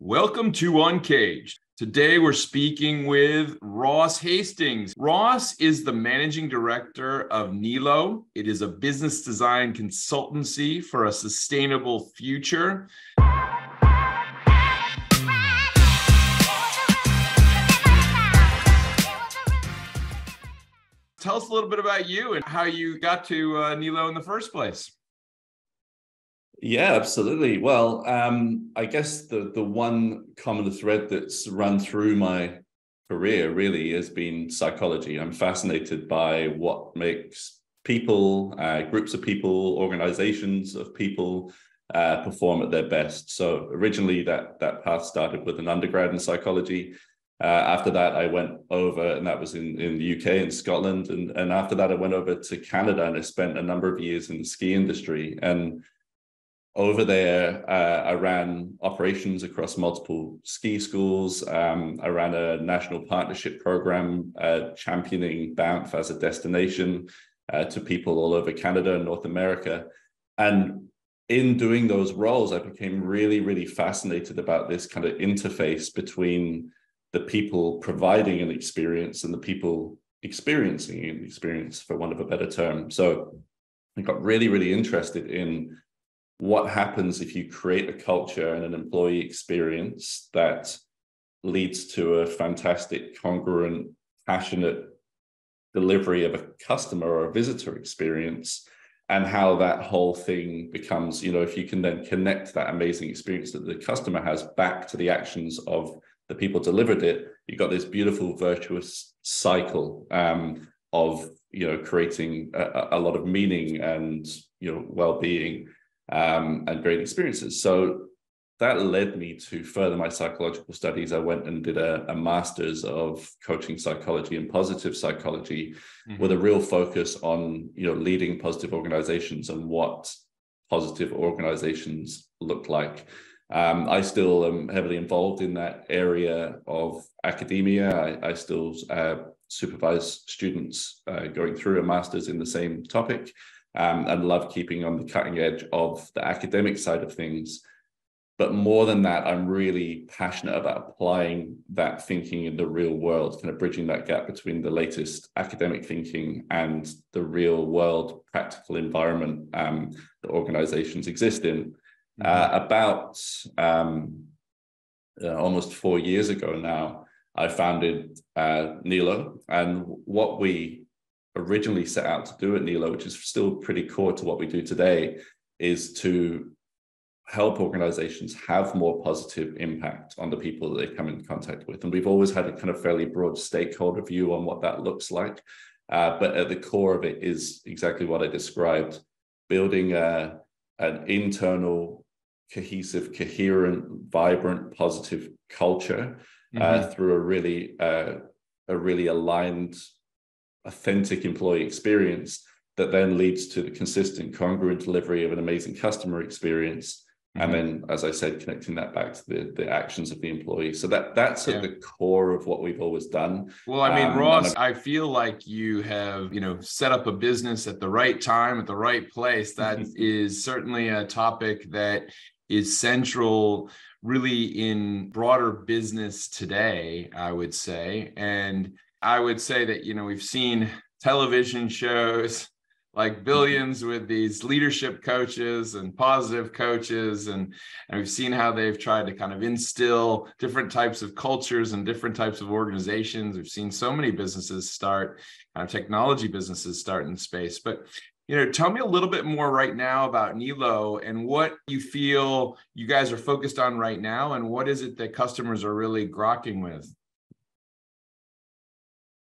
Welcome to Uncaged. Today we're speaking with Ross Hastings. Ross is the managing director of Ne-Lo. It is a business design consultancy for a sustainable future. Tell us a little bit about you and how you got to uh, Ne-Lo in the first place. Yeah, absolutely. Well, um, I guess the the one common thread that's run through my career really has been psychology. I'm fascinated by what makes people, uh, groups of people, organizations of people uh, perform at their best. So originally, that that path started with an undergrad in psychology. Uh, after that, I went over, and that was in, in the UK and Scotland. And, and after that, I went over to Canada and I spent a number of years in the ski industry. And over there, uh, I ran operations across multiple ski schools. Um, I ran a national partnership program uh, championing Banff as a destination uh, to people all over Canada and North America. And in doing those roles, I became really, really fascinated about this kind of interface between the people providing an experience and the people experiencing an experience, for want of a better term. So I got really, really interested in what happens if you create a culture and an employee experience that leads to a fantastic, congruent, passionate delivery of a customer or a visitor experience and how that whole thing becomes you know if you can then connect that amazing experience that the customer has back to the actions of the people delivered it you've got this beautiful virtuous cycle um, of you know creating a, a, lot of meaning and you know well-being um, and great experiences. So that led me to further my psychological studies. I went and did a, a master's of coaching psychology and positive psychology mm-hmm. with a real focus on you know leading positive organizations and what positive organizations look like. Um, I still am heavily involved in that area of academia. I, I still uh, supervise students uh, going through a master's in the same topic um, and love keeping on the cutting edge of the academic side of things. But more than that, I'm really passionate about applying that thinking in the real world, kind of bridging that gap between the latest academic thinking and the real world practical environment um, that organizations exist in. Mm-hmm. Uh, about um, uh, almost four years ago now, I founded uh, Ne-Lo, and what we originally set out to do at Ne-Lo, which is still pretty core to what we do today, is to help organizations have more positive impact on the people that they come in contact with. And we've always had a kind of fairly broad stakeholder view on what that looks like. Uh, but at the core of it is exactly what I described building a, an internal, cohesive, coherent, vibrant, positive culture uh, mm-hmm. uh, through a really, uh, a really aligned authentic employee experience that then leads to the consistent, congruent delivery of an amazing customer experience. Mm-hmm. And then, as I said, connecting that back to the, the actions of the employee. So that that's yeah. at the core of what we've always done. Well, I mean, um, Ross, I feel like you have, you know, set up a business at the right time, at the right place. That is certainly a topic that is central really in broader business today, I would say. And I would say that, you know, we've seen television shows like billions with these leadership coaches and positive coaches and, and we've seen how they've tried to kind of instill different types of cultures and different types of organizations. We've seen so many businesses start kind of technology businesses start in space. But you know tell me a little bit more right now about Ne-Lo and what you feel you guys are focused on right now and what is it that customers are really grokking with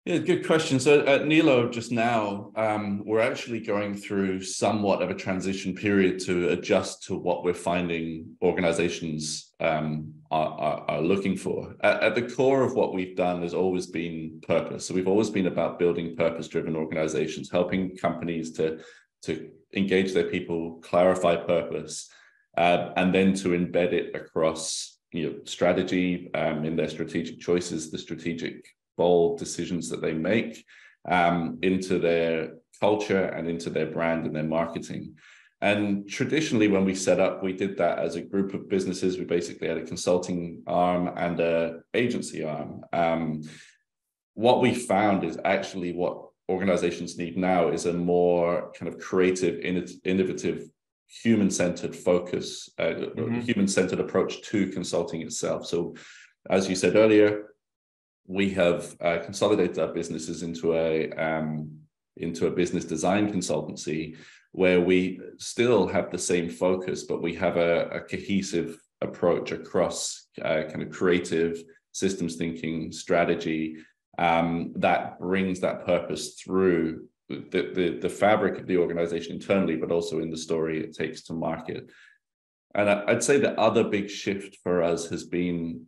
yeah, good question. So at Ne-Lo just now, um, we're actually going through somewhat of a transition period to adjust to what we're finding organizations um, are, are, are, looking for. At, at, the core of what we've done has always been purpose. So we've always been about building purpose-driven organizations, helping companies to, to engage their people, clarify purpose, uh, and then to embed it across you know, strategy um, in their strategic choices, the strategic bold decisions that they make um, into their culture and into their brand and their marketing. And traditionally, when we set up, we did that as a group of businesses. We basically had a consulting arm and a agency arm. Um, what we found is actually what organizations need now is a more kind of creative, innovative, human-centered focus, uh, mm-hmm. human-centered approach to consulting itself. So, as you said earlier, we have uh, consolidated our businesses into a um, into a business design consultancy where we still have the same focus, but we have a, a cohesive approach across uh, kind of creative systems thinking, strategy um, that brings that purpose through the, the, the fabric of the organization internally, but also in the story it takes to market. And I'd say the other big shift for us has been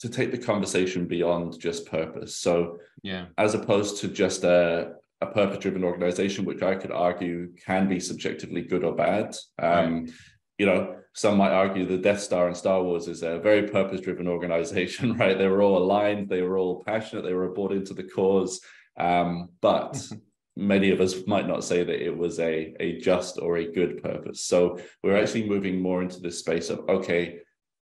to take the conversation beyond just purpose. So, yeah, as opposed to just a, a purpose driven organization, which I could argue can be subjectively good or bad. Um, right. You know, some might argue the Death Star and Star Wars is a very purpose driven organization, right? They were all aligned, they were all passionate, they were bought into the cause. Um, but many of us might not say that it was a, a just or a good purpose. So we're actually moving more into this space of okay,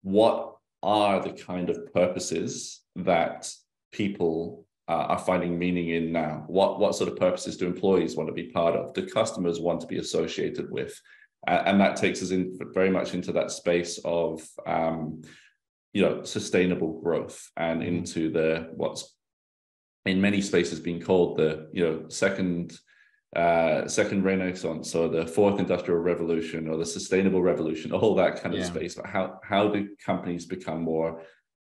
what are the kind of purposes that people uh, are finding meaning in now? What what sort of purposes do employees want to be part of? Do customers want to be associated with? and that takes us in very much into that space of um, you know sustainable growth and mm-hmm. into the what's in many spaces being called the you know second uh, second renaissance or the fourth industrial revolution or the sustainable revolution all that kind of yeah. space but how how do companies become more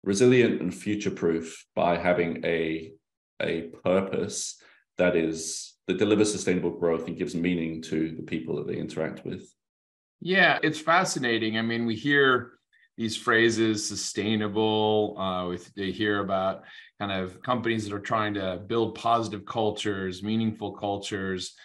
resilient and future proof by having a a purpose that is that delivers sustainable growth and gives meaning to the people that they interact with yeah, it's fascinating. I mean, we hear these phrases sustainable uh, with they hear about kind of companies that are trying to build positive cultures meaningful cultures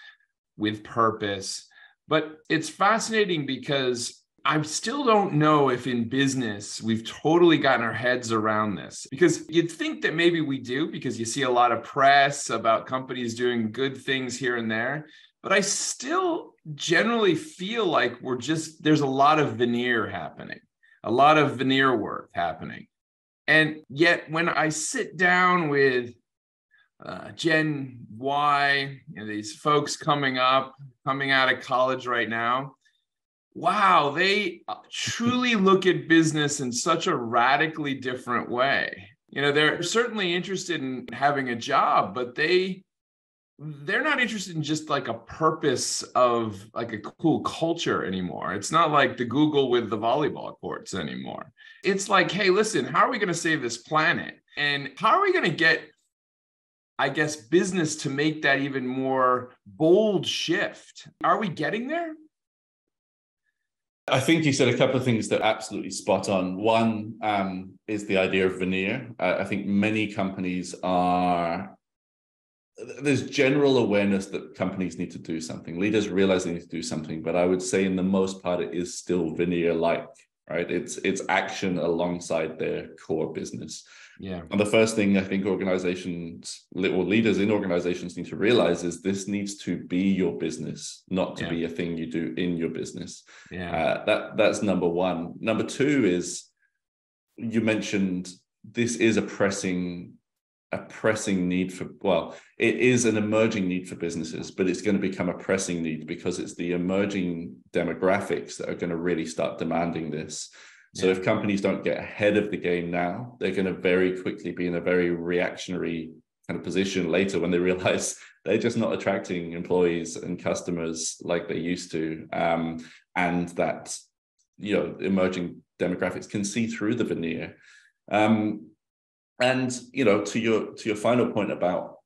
with purpose. But it's fascinating because I still don't know if in business we've totally gotten our heads around this. Because you'd think that maybe we do because you see a lot of press about companies doing good things here and there. But I still generally feel like we're just, there's a lot of veneer happening, a lot of veneer work happening. And yet, when I sit down with uh, Gen Y, you know, these folks coming up, coming out of college right now, wow, they uh, truly look at business in such a radically different way. You know, they're certainly interested in having a job, but they they're not interested in just like a purpose of like a cool culture anymore. It's not like the Google with the volleyball courts anymore. It's like, hey, listen, how are we going to save this planet? And how are we going to get, I guess, business to make that even more bold shift? Are we getting there? I think you said a couple of things that absolutely spot on. One um, is the idea of veneer. I think many companies are there's general awareness that companies need to do something. Leaders realize they need to do something, but I would say in the most part it is still veneer like, right? It's it's action alongside their core business. Yeah. And the first thing I think organizations or leaders in organizations need to realize is this needs to be your business, not to yeah. be a thing you do in your business. Yeah. Uh, that that's number one. Number two is you mentioned this is a pressing a pressing need for well it is an emerging need for businesses but it's going to become a pressing need because it's the emerging demographics that are going to really start demanding this. So yeah. if companies don't get ahead of the game now they're going to very quickly be in a very reactionary kind of position later when they realize they're just not attracting employees and customers like they used to. Um, and that you know emerging demographics can see through the veneer. Um, and you know, to your to your final point about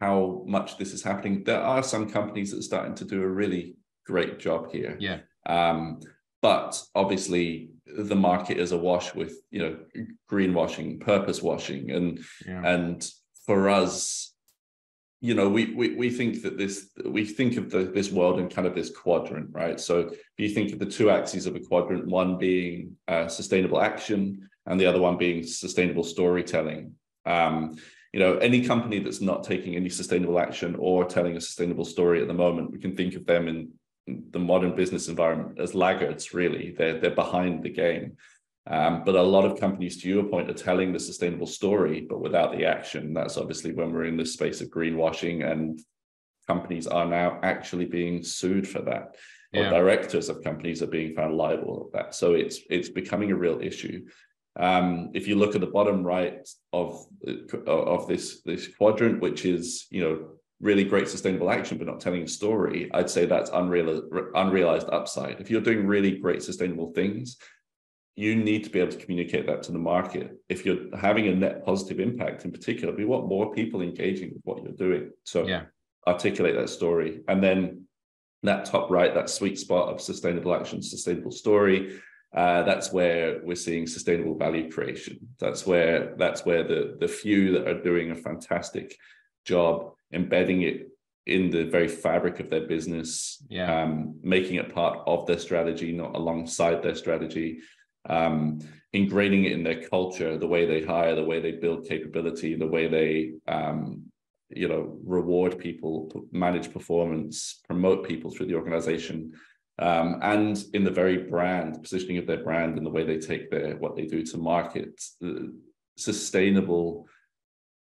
how much this is happening, there are some companies that are starting to do a really great job here. Yeah. Um, but obviously the market is awash with you know greenwashing, purpose washing, and yeah. and for us, you know, we we we think that this we think of the, this world in kind of this quadrant, right? So if you think of the two axes of a quadrant, one being uh, sustainable action, and the other one being sustainable storytelling. Um, you know, any company that's not taking any sustainable action or telling a sustainable story at the moment, we can think of them in the modern business environment as laggards. Really, they're they're behind the game. Um, but a lot of companies, to your point, are telling the sustainable story, but without the action. That's obviously when we're in the space of greenwashing, and companies are now actually being sued for that. Yeah. Or directors of companies are being found liable of that. So it's it's becoming a real issue. Um, if you look at the bottom right of of this this quadrant, which is you know really great sustainable action but not telling a story, I'd say that's unreal unrealized upside. If you're doing really great sustainable things, you need to be able to communicate that to the market. If you're having a net positive impact in particular, we want more people engaging with what you're doing. So yeah. articulate that story. And then that top right, that sweet spot of sustainable action, sustainable story, uh, that's where we're seeing sustainable value creation. That's where that's where the the few that are doing a fantastic job embedding it in the very fabric of their business, yeah. um, making it part of their strategy, not alongside their strategy, um, ingraining it in their culture, the way they hire, the way they build capability, the way they um, you know reward people, manage performance, promote people through the organization. Um, and in the very brand positioning of their brand and the way they take their what they do to market sustainable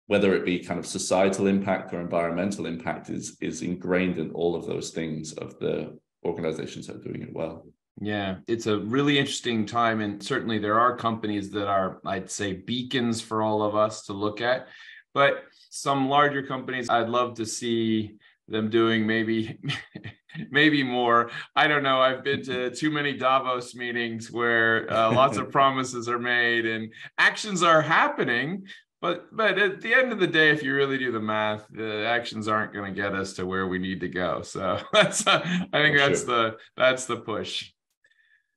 whether it be kind of societal impact or environmental impact is is ingrained in all of those things of the organizations that are doing it well yeah, it's a really interesting time. And certainly there are companies that are, I'd say, beacons for all of us to look at. But some larger companies, I'd love to see them doing maybe maybe more. I don't know. I've been to too many davos meetings where uh, lots of promises are made and actions are happening but but at the end of the day if you really do the math the actions aren't going to get us to where we need to go. So that's uh, i think that's sure. the that's the push.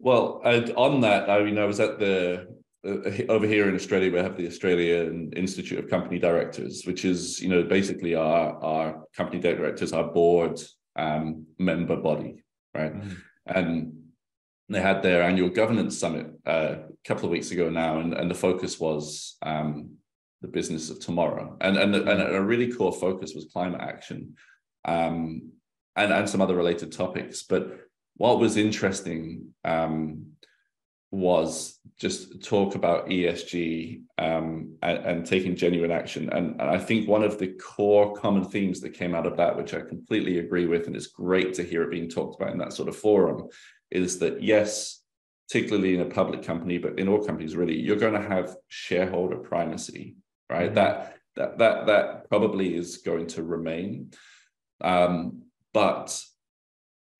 Well, on that, I mean, I was at the over here in Australia. We have the Australian Institute of Company Directors, which is, you know, basically our our company directors, our board um, member body, right? Mm-hmm. And they had their annual governance summit uh, a couple of weeks ago now, and, and the focus was um, the business of tomorrow, and and, and a really core focus was climate action, um, and and some other related topics, but what was interesting um, was just talk about ESG um, and, and, taking genuine action. And, and, I think one of the core common themes that came out of that, which I completely agree with, and it's great to hear it being talked about in that sort of forum, is that yes, particularly in a public company, but in all companies really, you're going to have shareholder primacy, right? Mm-hmm. That that that that probably is going to remain. Um, but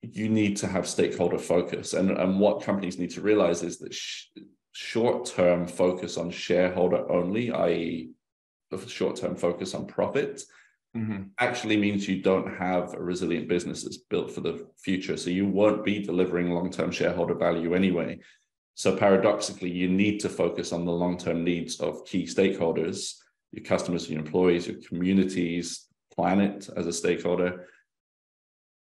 you need to have stakeholder focus. And, and what companies need to realize is that sh- short term focus on shareholder only, i.e., short term focus on profit, mm-hmm. actually means you don't have a resilient business that's built for the future. So you won't be delivering long term shareholder value anyway. So paradoxically, you need to focus on the long term needs of key stakeholders, your customers, your employees, your communities, planet as a stakeholder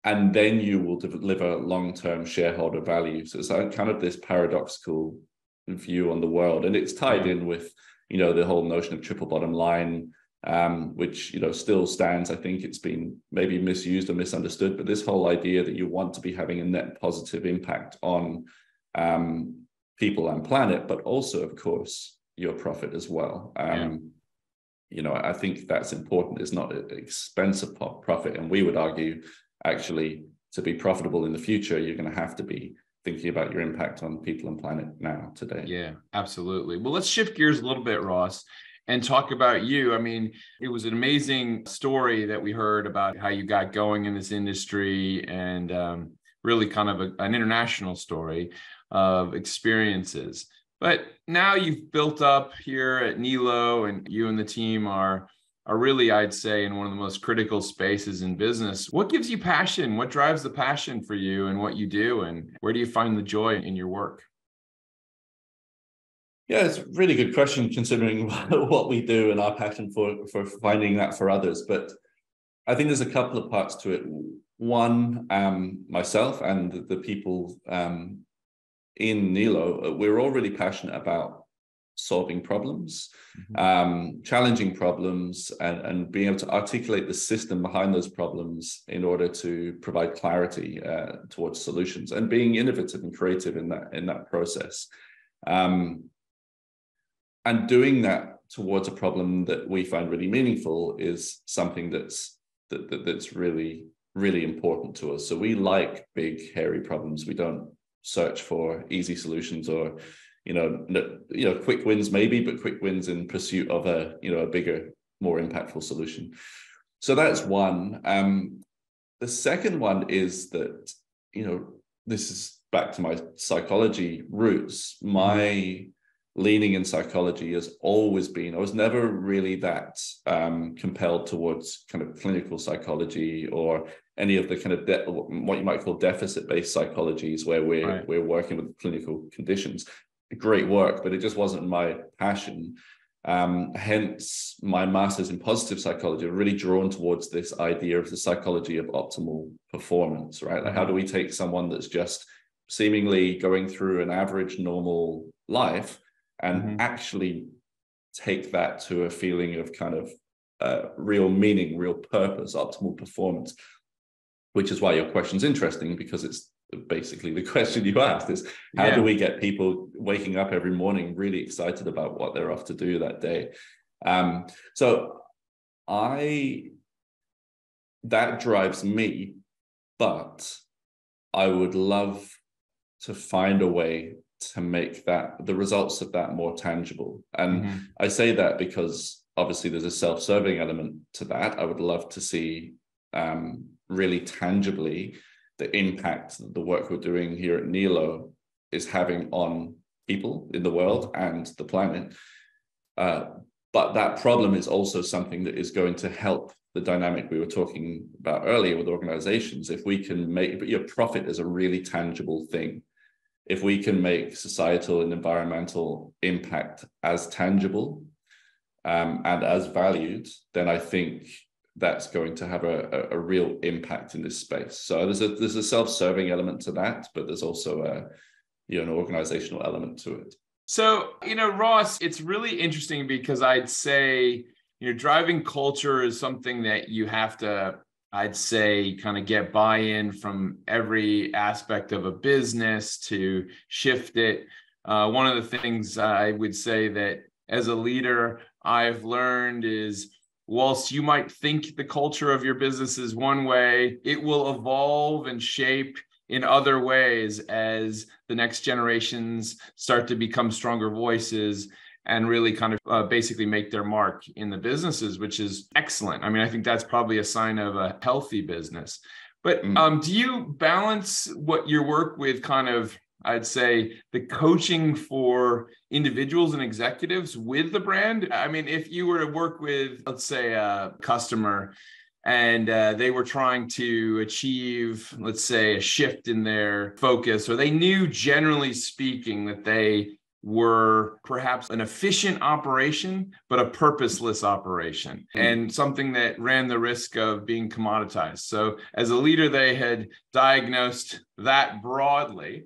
and then you will deliver long-term shareholder value. So it's kind of this paradoxical view on the world, and it's tied in with you know the whole notion of triple bottom line, um, which you know still stands. I think it's been maybe misused or misunderstood, but this whole idea that you want to be having a net positive impact on um, people and planet, but also, of course, your profit as well. Um, yeah. You know, I think that's important. It's not an expensive profit, and we would argue actually to be profitable in the future, you're going to have to be thinking about your impact on people and planet now today. Yeah, absolutely. Well, let's shift gears a little bit, Ross, and talk about you. I mean, it was an amazing story that we heard about how you got going in this industry and um, really kind of a, an international story of experiences. But now you've built up here at Ne-Lo, and you and the team are are really, I'd say, in one of the most critical spaces in business. What gives you passion? What drives the passion for you and what you do? And where do you find the joy in your work? Yeah, it's a really good question considering what we do and our passion for, for finding that for others. But I think there's a couple of parts to it. One, um, myself and the, people um, in Ne-Lo, uh, we're all really passionate about solving problems, mm-hmm. um, challenging problems, and, and being able to articulate the system behind those problems in order to provide clarity uh, towards solutions, and being innovative and creative in that in that process, um, and doing that towards a problem that we find really meaningful is something that's that, that that's really really important to us. So we like big hairy problems. We don't search for easy solutions or you know, you know, quick wins maybe, but quick wins in pursuit of a, you know, a bigger, more impactful solution. So that's one. Um, the second one is that, you know, this is back to my psychology roots. My leaning in psychology has always been, I was never really that um, compelled towards kind of clinical psychology or any of the kind of de- what you might call deficit-based psychologies where we're right. we're working with clinical conditions great work, but it just wasn't my passion. Um, hence, my master's in positive psychology, I'm really drawn towards this idea of the psychology of optimal performance, right? Like, how do we take someone that's just seemingly going through an average, normal life and mm-hmm. actually take that to a feeling of kind of uh, real meaning, real purpose, optimal performance? Which is why your question's interesting because it's basically the question you asked is how yeah. do we get people waking up every morning really excited about what they're off to do that day um, so i that drives me but i would love to find a way to make that the results of that more tangible and mm-hmm. i say that because obviously there's a self-serving element to that i would love to see um, really tangibly the impact that the work we're doing here at Ne-Lo is having on people in the world and the planet. Uh, but that problem is also something that is going to help the dynamic we were talking about earlier with organizations. If we can make but your profit is a really tangible thing. If we can make societal and environmental impact as tangible um, and as valued, then I think that's going to have a, a, a, real impact in this space. So there's a there's a self-serving element to that, but there's also a you know an organizational element to it. So you know, Ross, it's really interesting because I'd say you know driving culture is something that you have to I'd say kind of get buy-in from every aspect of a business to shift it. Uh, one of the things I would say that as a leader I've learned is whilst you might think the culture of your business is one way, it will evolve and shape in other ways as the next generations start to become stronger voices and really kind of uh, basically make their mark in the businesses, which is excellent. I mean, I think that's probably a sign of a healthy business. But mm. um, do you balance what your work with kind of I'd say the coaching for individuals and executives with the brand. I mean, if you were to work with, let's say, a customer and uh, they were trying to achieve, let's say, a shift in their focus, or they knew, generally speaking, that they were perhaps an efficient operation, but a purposeless operation mm-hmm. and something that ran the risk of being commoditized. So, as a leader, they had diagnosed that broadly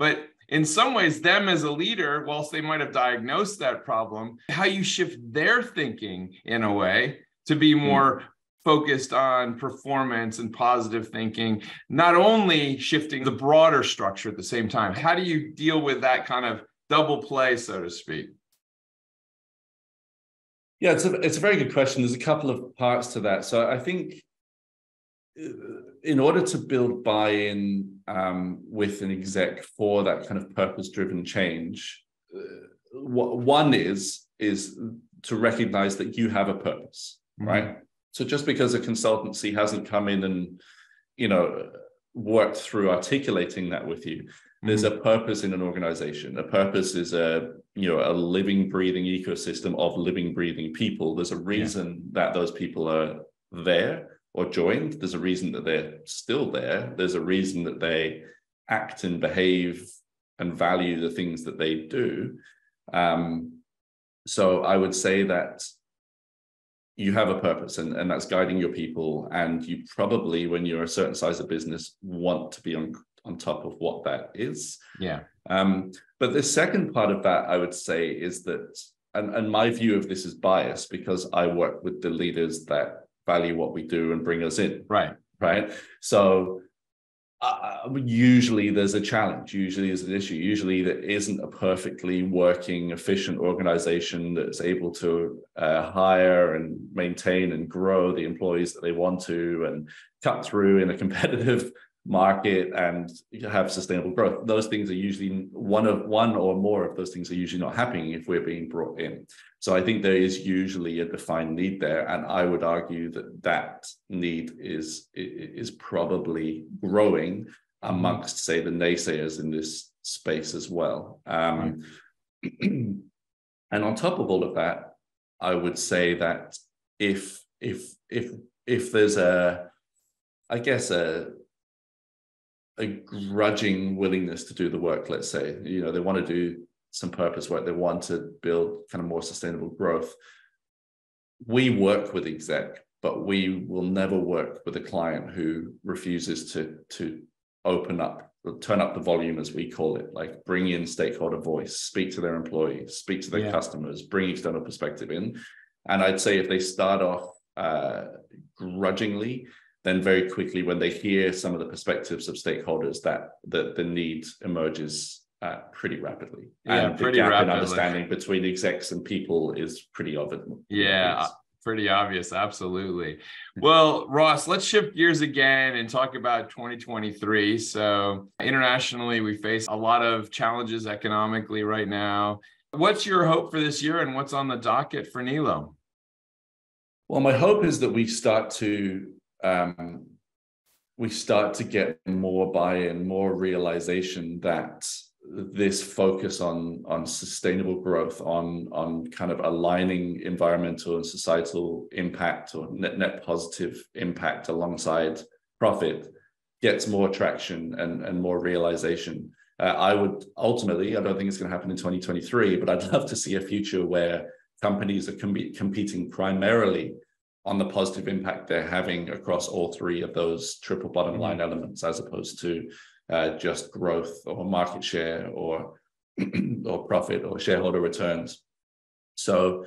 but in some ways, them as a leader, whilst they might have diagnosed that problem, how you shift their thinking in a way to be hmm. more focused on performance and positive thinking, not only shifting the broader structure at the same time. How do you deal with that kind of double play, so to speak? Yeah, it's a, it's a very good question. There's a couple of parts to that. So I think in order to build buy-in um, with an exec for that kind of purpose-driven change, uh, one is is to recognize that you have a purpose, mm-hmm. right? So just because a consultancy hasn't come in and you know worked through articulating that with you, mm-hmm. there's a purpose in an organization. A purpose is a you know a living, breathing ecosystem of living, breathing people. There's a reason yeah. that those people are there or joined. There's a reason that they're still there. There's a reason that they act and behave and value the things that they do. Um, so I would say that you have a purpose and, and that's guiding your people. And you probably, when you're a certain size of business, want to be on, on top of what that is. Yeah. Um, But the second part of that, I would say, is that, and, and my view of this is biased because I work with the leaders that value what we do and bring us in. Right. Right. So uh, usually there's a challenge usually there's an issue usually there isn't a perfectly working efficient organization that's able to uh, hire and maintain and grow the employees that they want to and cut through in a competitive market and have sustainable growth. Those things are usually one of one or more of those things are usually not happening if we're being brought in. So i think there is usually a defined need there and i would argue that that need is is probably growing amongst say the naysayers in this space as well. Um, and on top of all of that i would say that if if if if there's a i guess a a grudging willingness to do the work let's say. You know they want to do some purpose work they want to build kind of more sustainable growth. We work with exec but we will never work with a client who refuses to to open up turn up the volume as we call it. Like bring in stakeholder voice speak to their employees speak to their yeah. customers bring external perspective in. And i'd say if they start off uh, grudgingly then very quickly when they hear some of the perspectives of stakeholders that the, the need emerges uh, pretty rapidly. Yeah, and pretty the gap rapidly. in understanding between execs and people is pretty obvious. Yeah pretty obvious absolutely. Well ross let's shift gears again and talk about 2023 so internationally we face a lot of challenges economically right now. What's your hope for this year and what's on the docket for Ne-Lo well my hope is that we start to um, we start to get more buy-in, more realization that this focus on on sustainable growth, on on kind of aligning environmental and societal impact or net net positive impact alongside profit gets more traction and and more realization. Uh, I would ultimately, I don't think it's going to happen in 2023, but I'd love to see a future where companies are com- competing primarily on the positive impact they're having across all three of those triple bottom line mm-hmm. elements as opposed to uh, just growth or market share or or profit or shareholder returns. So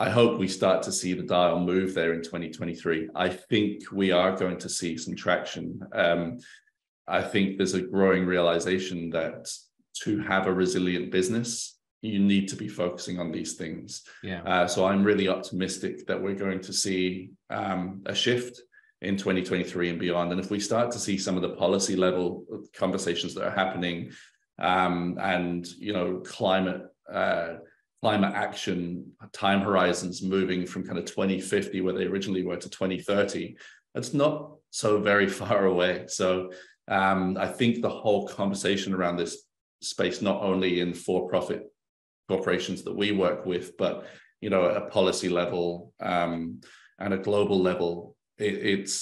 i hope we start to see the dial move there in 2023 i think we are going to see some traction. Um, i think there's a growing realization that to have a resilient business you need to be focusing on these things. Yeah. Uh, so I'm really optimistic that we're going to see um, a shift in 2023 and beyond. And if we start to see some of the policy level conversations that are happening, um, and you know, climate uh, climate action time horizons moving from kind of 2050 where they originally were to 2030, it's not so very far away. So um, I think the whole conversation around this space, not only in for-profit corporations that we work with, but you know, at a policy level um, and a global level, it, it's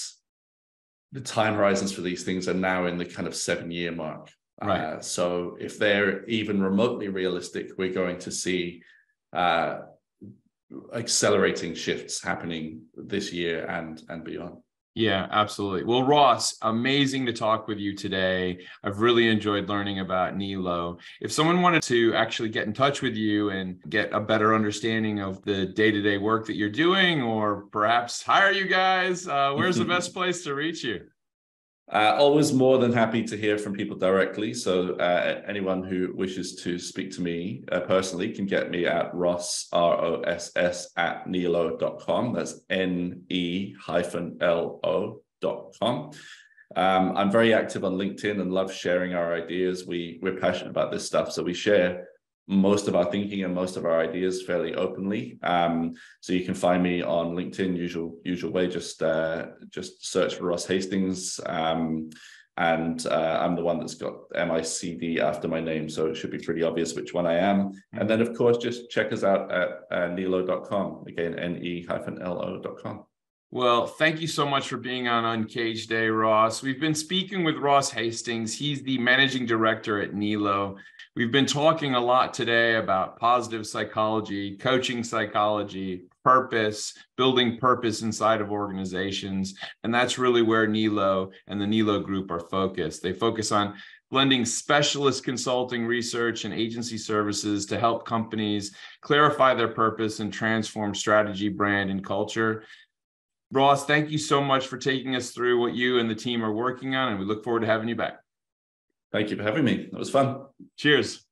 the time horizons for these things are now in the kind of seven year mark. Right. Uh, so if they're even remotely realistic, we're going to see uh, accelerating shifts happening this year and and beyond. Yeah, absolutely. Well, Ross, amazing to talk with you today. I've really enjoyed learning about Ne-Lo. If someone wanted to actually get in touch with you and get a better understanding of the day to day work that you're doing, or perhaps hire you guys, uh, where's the best place to reach you? Uh, always more than happy to hear from people directly. So uh, anyone who wishes to speak to me uh, personally can get me at ross, R-O-S-S at nelo.com. That's N-E hyphen L-O dot com. Um, I'm very active on LinkedIn and love sharing our ideas. We, we're passionate about this stuff. So we share most of our thinking and most of our ideas fairly openly. Um, so you can find me on LinkedIn, usual usual way. Just uh, just search for Ross Hastings, um, and uh, I'm the one that's got MICD after my name, so it should be pretty obvious which one I am. And then of course, just check us out at uh, nelo.com again, ne-lo.com. Well, thank you so much for being on Uncaged Day, Ross. We've been speaking with Ross Hastings. He's the managing director at Ne-Lo. We've been talking a lot today about positive psychology, coaching psychology, purpose, building purpose inside of organizations. And that's really where Ne-Lo and the Ne-Lo group are focused. They focus on blending specialist consulting, research, and agency services to help companies clarify their purpose and transform strategy, brand, and culture. Ross, thank you so much for taking us through what you and the team are working on, and we look forward to having you back. Thank you for having me. That was fun. Cheers.